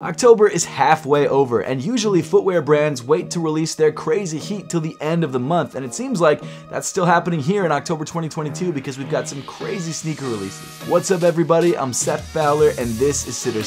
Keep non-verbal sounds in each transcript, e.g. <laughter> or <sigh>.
October is halfway over, and usually footwear brands wait to release their crazy heat till the end of the month, and it seems like that's still happening here in October 2022 because we've got some crazy sneaker releases. What's up everybody, I'm Seth Fowler, and this is Sit or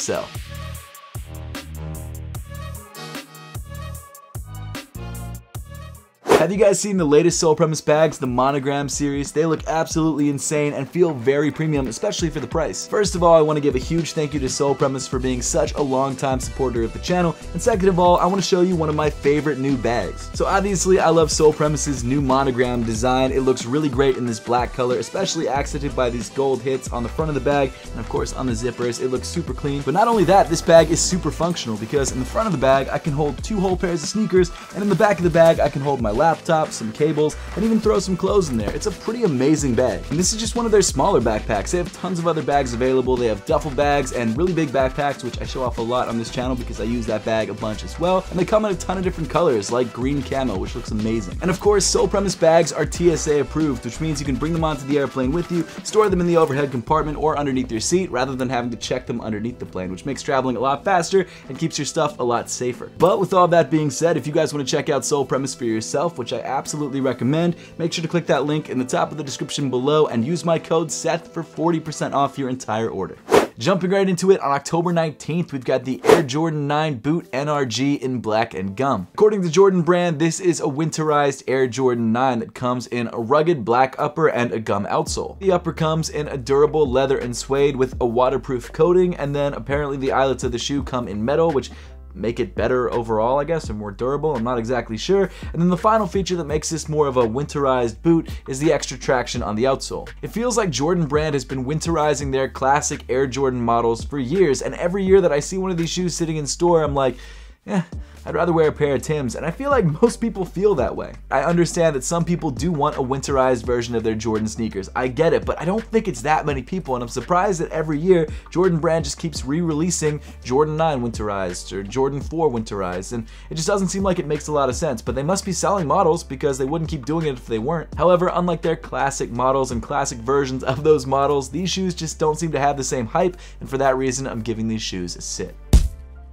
Have you guys seen the latest SolePremise bags, the Monogram series? They look absolutely insane and feel very premium, especially for the price. First of all, I want to give a huge thank you to SolePremise for being such a long-time supporter of the channel, and second of all, I want to show you one of my favorite new bags. So obviously, I love SolePremise's new Monogram design. It looks really great in this black color, especially accented by these gold hits on the front of the bag, and of course on the zippers. It looks super clean, but not only that, this bag is super functional because in the front of the bag, I can hold two whole pairs of sneakers, and in the back of the bag, I can hold my laptop laptop, some cables, and even throw some clothes in there. It's a pretty amazing bag. And this is just one of their smaller backpacks. They have tons of other bags available. They have duffel bags and really big backpacks, which I show off a lot on this channel because I use that bag a bunch as well. And they come in a ton of different colors, like green camo, which looks amazing. And of course, Sole Premise bags are TSA approved, which means you can bring them onto the airplane with you, store them in the overhead compartment or underneath your seat, rather than having to check them underneath the plane, which makes traveling a lot faster and keeps your stuff a lot safer. But with all that being said, if you guys want to check out Sole Premise for yourself, which I absolutely recommend, make sure to click that link in the top of the description below and use my code SETH for 40% off your entire order. Jumping right into it, on October 19th, we've got the Air Jordan 9 Boot NRG in black and gum. According to Jordan Brand, this is a winterized Air Jordan 9 that comes in a rugged black upper and a gum outsole. The upper comes in a durable leather and suede with a waterproof coating, and then apparently the eyelets of the shoe come in metal, which make it better overall, I guess, or more durable. I'm not exactly sure. And then the final feature that makes this more of a winterized boot is the extra traction on the outsole. It feels like Jordan Brand has been winterizing their classic Air Jordan models for years, and every year that I see one of these shoes sitting in store, I'm like, yeah, I'd rather wear a pair of Tims, and I feel like <laughs> most people feel that way. I understand that some people do want a winterized version of their Jordan sneakers. I get it, but I don't think it's that many people, and I'm surprised that every year Jordan Brand just keeps re-releasing Jordan 9 winterized or Jordan 4 winterized, and it just doesn't seem like it makes a lot of sense, but they must be selling models because they wouldn't keep doing it if they weren't. However, unlike their classic models and classic versions of those models, these shoes just don't seem to have the same hype, and for that reason, I'm giving these shoes a sit.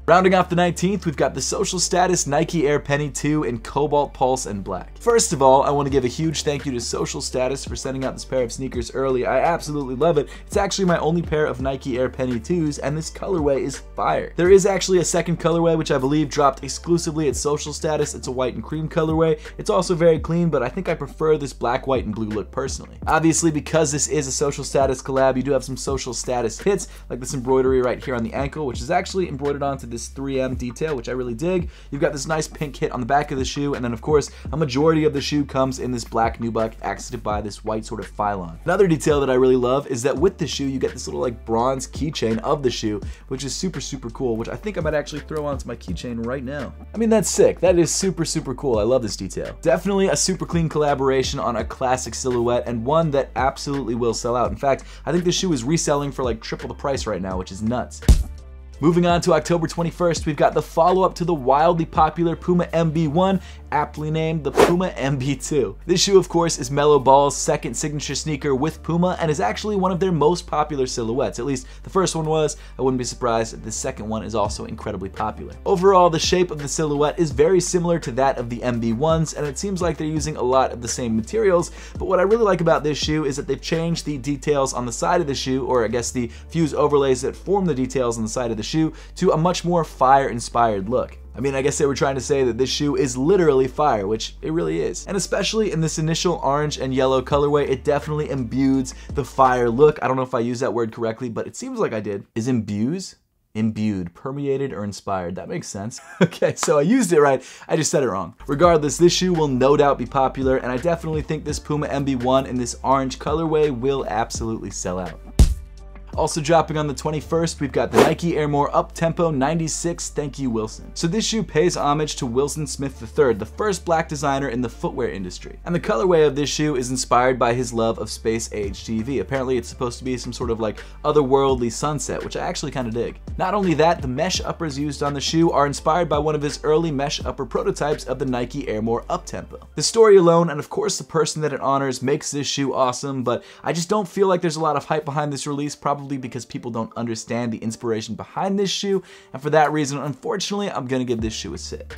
Rounding off the 19th, we've got the social status Nike Air Penny 2 in Cobalt Pulse and Black. First of all, I want to give a huge thank you to Social Status for sending out this pair of sneakers early. I absolutely love it. It's actually my only pair of Nike Air Penny 2s, and this colorway is fire. There is actually a second colorway, which I believe dropped exclusively at Social Status. It's a white and cream colorway. It's also very clean, but I think I prefer this black, white, and blue look personally. Obviously, because this is a Social Status collab, you do have some Social Status hits, like this embroidery right here on the ankle, which is actually embroidered onto this this 3M detail, which I really dig. You've got this nice pink hit on the back of the shoe, and then of course, a majority of the shoe comes in this black nubuck accented by this white sort of phylon. Another detail that I really love is that with the shoe, you get this little like bronze keychain of the shoe, which is super, super cool, which I think I might actually throw onto my keychain right now. I mean, that's sick. That is super, super cool. I love this detail. Definitely a super clean collaboration on a classic silhouette and one that absolutely will sell out. In fact, I think this shoe is reselling for like triple the price right now, which is nuts. Moving on to October 21st, we've got the follow-up to the wildly popular Puma MB1 aptly named the Puma MB2. This shoe, of course, is Melo Ball's second signature sneaker with Puma and is actually one of their most popular silhouettes. At least the first one was. I wouldn't be surprised if the second one is also incredibly popular. Overall, the shape of the silhouette is very similar to that of the MB1s, and it seems like they're using a lot of the same materials, but what I really like about this shoe is that they've changed the details on the side of the shoe, or I guess the fuse overlays that form the details on the side of the shoe, to a much more fire-inspired look. I mean, I guess they were trying to say that this shoe is literally fire, which it really is. And especially in this initial orange and yellow colorway, it definitely imbues the fire look. I don't know if I used that word correctly, but it seems like I did. Is imbues? imbued, permeated, or inspired. That makes sense. <laughs> okay, so I used it right, I just said it wrong. Regardless, this shoe will no doubt be popular, and I definitely think this Puma MB1 in this orange colorway will absolutely sell out. Also dropping on the 21st, we've got the Nike Air More Up-Tempo 96 Thank You Wilson. So this shoe pays homage to Wilson Smith III, the first black designer in the footwear industry. And the colorway of this shoe is inspired by his love of space age TV. Apparently it's supposed to be some sort of like otherworldly sunset, which I actually kind of dig. Not only that, the mesh uppers used on the shoe are inspired by one of his early mesh upper prototypes of the Nike Air More Up-Tempo. The story alone, and of course the person that it honors, makes this shoe awesome, but I just don't feel like there's a lot of hype behind this release, probably probably because people don't understand the inspiration behind this shoe, and for that reason, unfortunately, I'm gonna give this shoe a sit.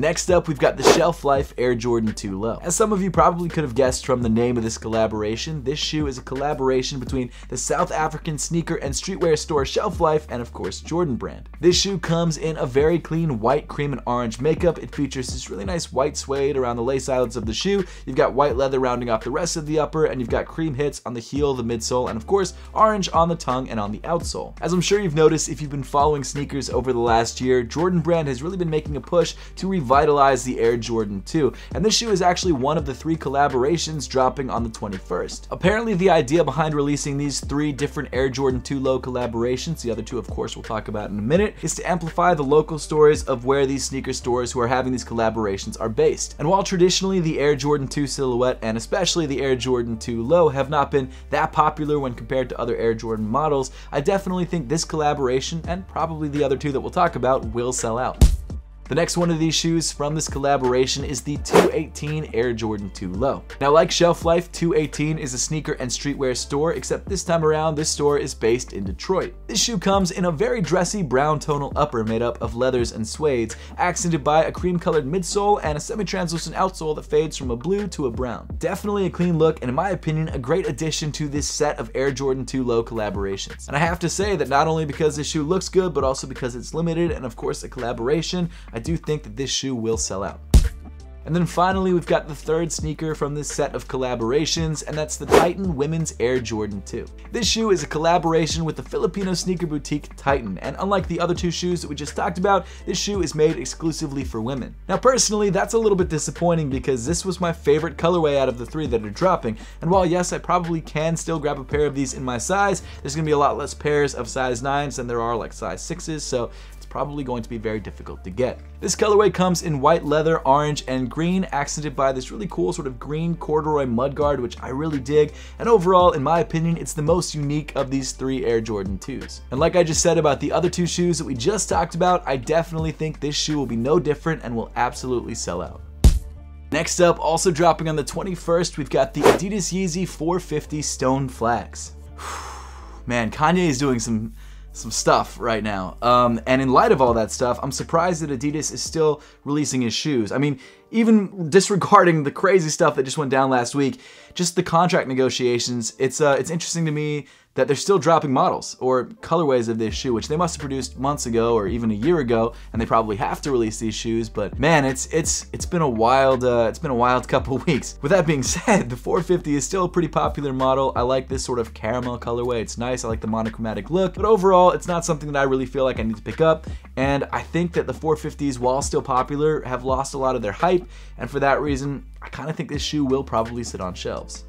Next up, we've got the Shelf Life Air Jordan 2 Low. As some of you probably could have guessed from the name of this collaboration, this shoe is a collaboration between the South African sneaker and streetwear store Shelf Life and of course Jordan brand. This shoe comes in a very clean white, cream, and orange makeup. It features this really nice white suede around the lace eyelets of the shoe. You've got white leather rounding off the rest of the upper, and you've got cream hits on the heel, the midsole, and of course orange on the tongue and on the outsole. As I'm sure you've noticed if you've been following sneakers over the last year, Jordan brand has really been making a push to revitalize the Air Jordan 2, and this shoe is actually one of the three collaborations dropping on the 21st. Apparently, the idea behind releasing these three different Air Jordan 2 low collaborations, the other two, of course, we'll talk about in a minute, is to amplify the local stories of where these sneaker stores who are having these collaborations are based. And while traditionally the Air Jordan 2 silhouette and especially the Air Jordan 2 low have not been that popular when compared to other Air Jordan models, I definitely think this collaboration, and probably the other two that we'll talk about, will sell out. The next one of these shoes from this collaboration is the 218 Air Jordan 2 Low. Now like Shelf Life, 218 is a sneaker and streetwear store, except this time around this store is based in Detroit. This shoe comes in a very dressy brown tonal upper made up of leathers and suedes, accented by a cream colored midsole and a semi-translucent outsole that fades from a blue to a brown. Definitely a clean look and in my opinion a great addition to this set of Air Jordan 2 Low collaborations. And I have to say that not only because this shoe looks good but also because it's limited and of course a collaboration, I do think that this shoe will sell out. And then finally, we've got the third sneaker from this set of collaborations, and that's the Titan Women's Air Jordan 2. This shoe is a collaboration with the Filipino sneaker boutique Titan, and unlike the other two shoes that we just talked about, this shoe is made exclusively for women. Now personally, that's a little bit disappointing because this was my favorite colorway out of the three that are dropping, and while yes, I probably can still grab a pair of these in my size, there's gonna be a lot less pairs of size 9s than there are like size 6s, so it's probably going to be very difficult to get. This colorway comes in white leather, orange, and green, accented by this really cool sort of green corduroy mudguard, which I really dig. And overall, in my opinion, it's the most unique of these three Air Jordan 2s. And like I just said about the other two shoes that we just talked about, I definitely think this shoe will be no different and will absolutely sell out. Next up, also dropping on the 21st, we've got the Adidas Yeezy 450 Stone Flags. <sighs> Man, Kanye is doing some some stuff right now. Um, and in light of all that stuff, I'm surprised that Adidas is still releasing his shoes. I mean, even disregarding the crazy stuff that just went down last week, just the contract negotiations, it's uh, it's interesting to me that they're still dropping models or colorways of this shoe, which they must have produced months ago or even a year ago, and they probably have to release these shoes. But man, it's it's it's been a wild uh, it's been a wild couple <laughs> weeks. With that being said, the 450 is still a pretty popular model. I like this sort of caramel colorway. It's nice. I like the monochromatic look, but overall, it's not something that I really feel like I need to pick up. And I think that the 450s, while still popular, have lost a lot of their hype, and for that reason, I kind of think this shoe will probably sit on shelves.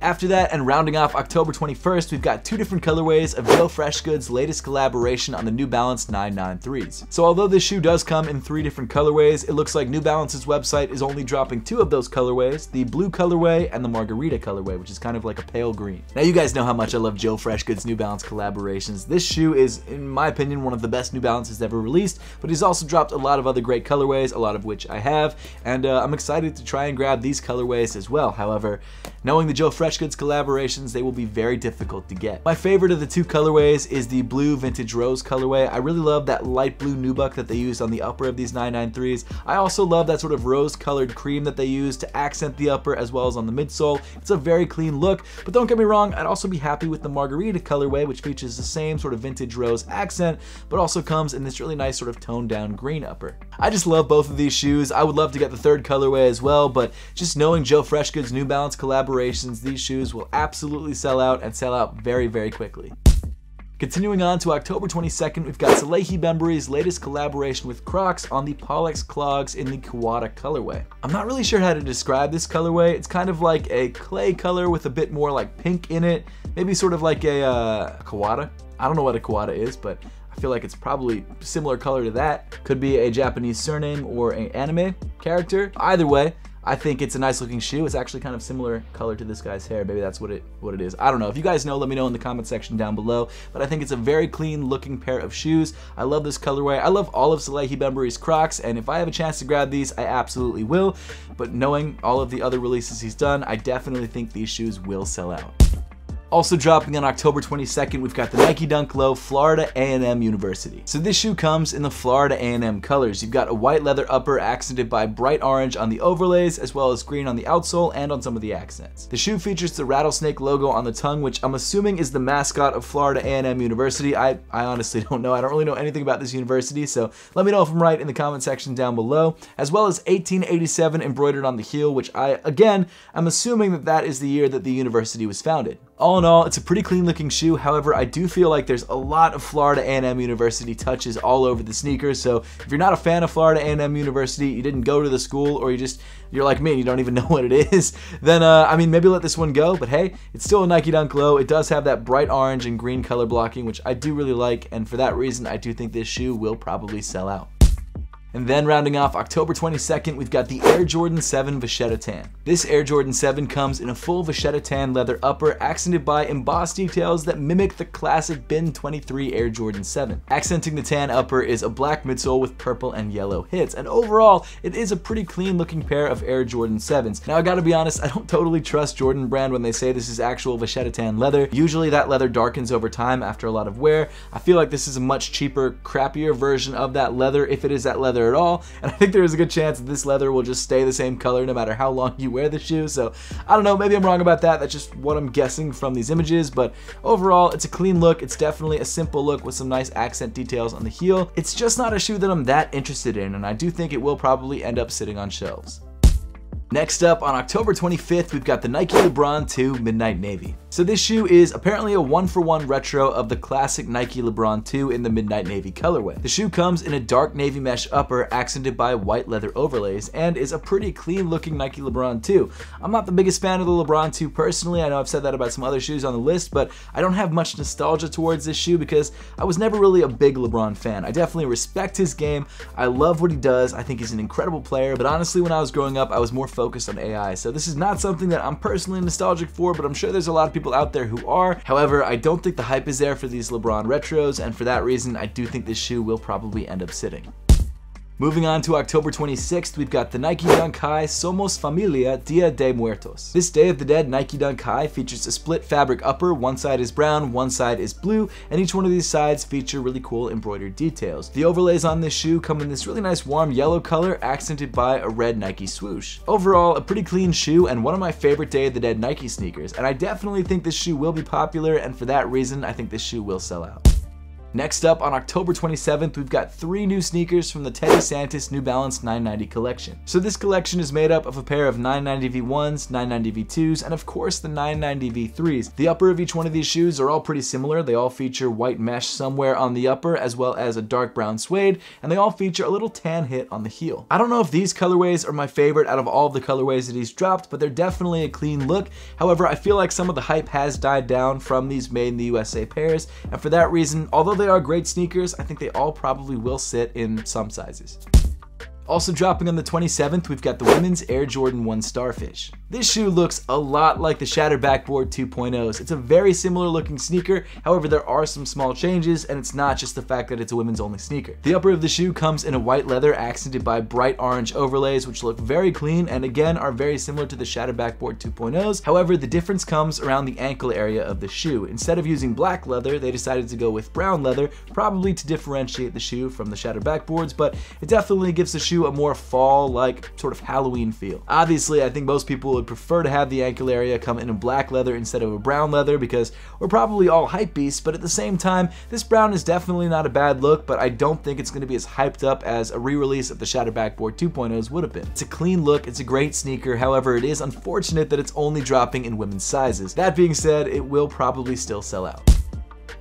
After that, and rounding off October 21st, we've got two different colorways of Joe Freshgoods' latest collaboration on the New Balance 993s. So although this shoe does come in three different colorways, it looks like New Balance's website is only dropping two of those colorways, the blue colorway and the margarita colorway, which is kind of like a pale green. Now you guys know how much I love Joe Freshgoods' New Balance collaborations. This shoe is, in my opinion, one of the best New Balances ever released, but he's also dropped a lot of other great colorways, a lot of which I have, and uh, I'm excited to try and grab these colorways as well. However, knowing the Joe Fresh Fresh Goods collaborations, they will be very difficult to get. My favorite of the two colorways is the blue vintage rose colorway. I really love that light blue nubuck that they used on the upper of these 993s. I also love that sort of rose colored cream that they use to accent the upper as well as on the midsole. It's a very clean look, but don't get me wrong, I'd also be happy with the margarita colorway, which features the same sort of vintage rose accent, but also comes in this really nice sort of toned down green upper. I just love both of these shoes. I would love to get the third colorway as well, but just knowing Joe Freshgoods New Balance collaborations, these shoes will absolutely sell out and sell out very, very quickly. Continuing on to October 22nd, we've got Salehe Bembury's latest collaboration with Crocs on the Pollex clogs in the Kawada colorway. I'm not really sure how to describe this colorway. It's kind of like a clay color with a bit more like pink in it. Maybe sort of like a, uh, Kawada. I don't know what a Kawada is, but I feel like it's probably similar color to that. Could be a Japanese surname or an anime character. Either way, I think it's a nice looking shoe. It's actually kind of similar color to this guy's hair. Maybe that's what it what it is. I don't know. If you guys know, let me know in the comment section down below. But I think it's a very clean looking pair of shoes. I love this colorway. I love all of Salehe Bembury's Crocs, and if I have a chance to grab these, I absolutely will. But knowing all of the other releases he's done, I definitely think these shoes will sell out. Also dropping on October 22nd, we've got the Nike Dunk Low Florida A&M University. So this shoe comes in the Florida A&M colors. You've got a white leather upper accented by bright orange on the overlays, as well as green on the outsole and on some of the accents. The shoe features the rattlesnake logo on the tongue, which I'm assuming is the mascot of Florida A&M University. I, I honestly <laughs> don't know. I don't really know anything about this university, so let me know if I'm right in the comment section down below, as well as 1887 embroidered on the heel, which I, again, I'm assuming that that is the year that the university was founded. All in all, it's a pretty clean looking shoe. However, I do feel like there's a lot of Florida A&M University touches all over the sneakers. So if you're not a fan of Florida A&M University, you didn't go to the school, or you just you're like me you don't even <laughs> know what it is, then uh, I mean maybe let this one go. But hey, it's still a Nike Dunk Low. It does have that bright orange and green color blocking, which I do really like, and for that reason, I do think this shoe will probably sell out. And then rounding off October 22nd, we've got the Air Jordan 7 Vachetta Tan. This Air Jordan 7 comes in a full Vachetta Tan leather upper accented by embossed details that mimic the classic Bin 23 Air Jordan 7. Accenting the tan upper is a black midsole with purple and yellow hits, and overall, it is a pretty clean looking pair of Air Jordan 7s. Now I gotta be honest, I don't totally trust Jordan brand when they say this is actual Vachetta Tan leather. Usually that leather darkens over time after a lot of wear. I feel like this is a much cheaper, crappier version of that leather if it is that leather leather at all. And I think there is a good chance that this leather will just stay the same color no matter how long you wear the shoe. So I don't know, maybe I'm wrong about that. That's just what I'm guessing from these images. But overall, it's a clean look. It's definitely a simple look with some nice accent details on the heel. It's just not a shoe that I'm that interested in. And I do think it will probably end up sitting on shelves. Next up, on October 25th, we've got the Nike LeBron 2 Midnight Navy. So this shoe is apparently a one-for-one -one retro of the classic Nike LeBron 2 in the Midnight Navy colorway. The shoe comes in a dark navy mesh upper accented by white leather overlays and is a pretty clean looking Nike LeBron 2. I'm not the biggest fan of the LeBron 2 personally, I know I've said that about some other shoes on the list, but I don't have much nostalgia towards this shoe because I was never really a big LeBron fan. I definitely respect his game, I love what he does, I think he's an incredible player, but honestly when I was growing up I was more focused on AI, so this is not something that I'm personally nostalgic for, but I'm sure there's a lot of people out there who are. However, I don't think the hype is there for these LeBron retros, and for that reason, I do think this shoe will probably end up sitting. Moving on to October 26th, we've got the Nike Dunk High Somos Familia Dia de Muertos. This Day of the Dead Nike Dunk High features a split fabric upper, one side is brown, one side is blue, and each one of these sides feature really cool embroidered details. The overlays on this shoe come in this really nice warm yellow color, accented by a red Nike swoosh. Overall, a pretty clean shoe and one of my favorite Day of the Dead Nike sneakers, and I definitely think this shoe will be popular, and for that reason, I think this shoe will sell out. Next up, on October 27th, we've got three new sneakers from the Teddy Santis New Balance 990 collection. So this collection is made up of a pair of 990 V1s, 990 V2s, and of course the 990 V3s. The upper of each one of these shoes are all pretty similar. They all feature white mesh somewhere on the upper, as well as a dark brown suede, and they all feature a little tan hit on the heel. I don't know if these colorways are my favorite out of all the colorways that he's dropped, but they're definitely a clean look. However, I feel like some of the hype has died down from these made in the USA pairs, and for that reason, although they are great sneakers, I think they all probably will sit in some sizes. Also dropping on the 27th, we've got the women's Air Jordan 1 Starfish. This shoe looks a lot like the Shatter Backboard 2.0s. It's a very similar looking sneaker, however there are some small changes and it's not just the fact that it's a women's only sneaker. The upper of the shoe comes in a white leather accented by bright orange overlays which look very clean and again are very similar to the Shatter Backboard 2.0s. However, the difference comes around the ankle area of the shoe. Instead of using black leather, they decided to go with brown leather, probably to differentiate the shoe from the Shatter Backboards, but it definitely gives the shoe a more fall-like sort of Halloween feel. Obviously, I think most people would prefer to have the ankle area come in a black leather instead of a brown leather because we're probably all hype beasts, but at the same time, this brown is definitely not a bad look, but I don't think it's going to be as hyped up as a re-release of the Shatter Backboard 2.0s would have been. It's a clean look, it's a great sneaker, however, it is unfortunate that it's only dropping in women's sizes. That being said, it will probably still sell out.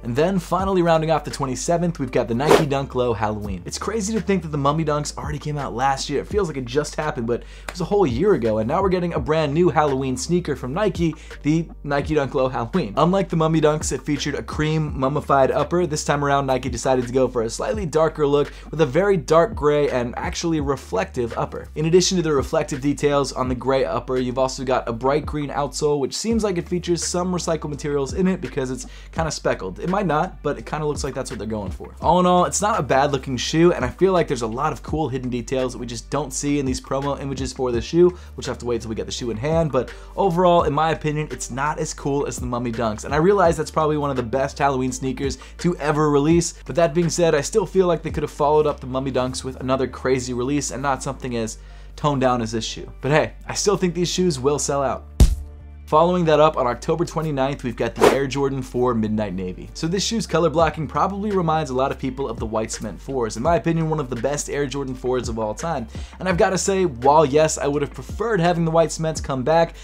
And then finally rounding off the 27th, we've got the Nike Dunk Low Halloween. It's crazy to think that the Mummy Dunks already came out last year. It feels like it just happened, but it was a whole year ago, and now we're getting a brand new Halloween sneaker from Nike, the Nike Dunk Low Halloween. Unlike the Mummy Dunks, it featured a cream mummified upper. This time around, Nike decided to go for a slightly darker look with a very dark gray and actually reflective upper. In addition to the reflective details on the gray upper, you've also got a bright green outsole, which seems like it features some recycled materials in it because it's kind of speckled might not, but it kind of looks like that's what they're going for. All in all, it's not a bad looking shoe, and I feel like there's a lot of cool hidden details that we just don't see in these promo images for the shoe, which I have to wait till we get the shoe in hand, but overall, in my opinion, it's not as cool as the Mummy Dunks, and I realize that's probably one of the best Halloween sneakers to ever release, but that being said, I still feel like they could have followed up the Mummy Dunks with another crazy release and not something as toned down as this shoe. But hey, I still think these shoes will sell out. Following that up, on October 29th, we've got the Air Jordan 4 Midnight Navy. So this shoe's color blocking probably reminds a lot of people of the White Cement 4s. In my opinion, one of the best Air Jordan 4s of all time. And I've got to say, while yes, I would have preferred having the White Cements come back,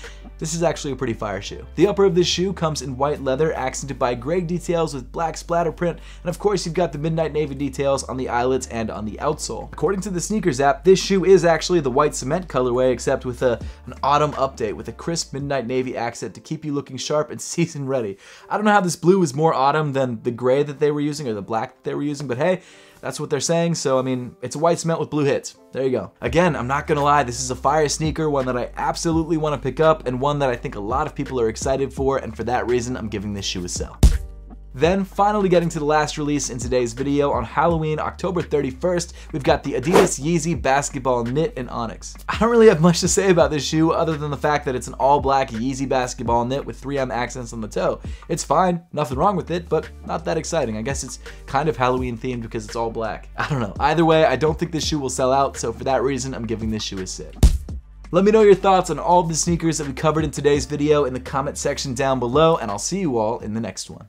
this is actually a pretty fire shoe. The upper of this shoe comes in white leather accented by gray details with black splatter print, and of course you've got the midnight navy details on the eyelets and on the outsole. According to the sneakers app, this shoe is actually the white cement colorway except with a, an autumn update with a crisp midnight navy accent to keep you looking sharp and <laughs> season ready. I don't know how this blue is more autumn than the gray that they were using or the black that they were using, but hey, that's what they're saying, so I mean, it's a white cement with blue hits. There you go. Again, I'm not gonna lie, this is a fire sneaker, one that I absolutely wanna pick up, and one that I think a lot of people are excited for, and for that reason, I'm giving this shoe a sell. Then, finally getting to the last release in today's video, on Halloween, October 31st, we've got the Adidas Yeezy Basketball Knit in Onyx. I don't really have much to say about this shoe other than the fact that it's an all-black Yeezy basketball knit with 3M accents on the toe. It's fine, nothing wrong with it, but not that exciting. I guess it's kind of Halloween themed because it's all black. I don't know. Either way, I don't think this shoe will sell out, so for that reason, I'm giving this shoe a sit. Let me know your thoughts on all the sneakers that we covered in today's video in the comment section down below, and I'll see you all in the next one.